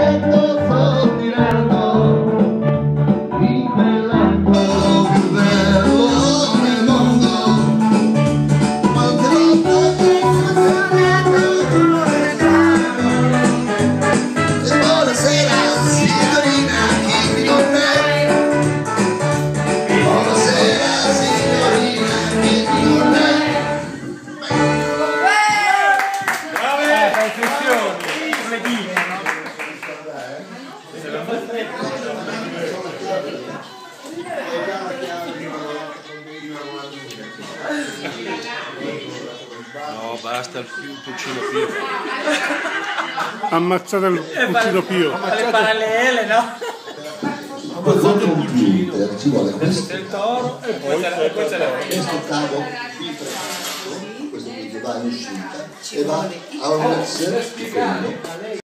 perfecto No, basta il cucino Pio. Ammazzate il eh, Puccino Pio. Le parallele, no? Ammazzate il Puccino. Ci vuole questo. Il toro e poi c'è la... Questo cavo qui questo video va in uscita e va a un secondo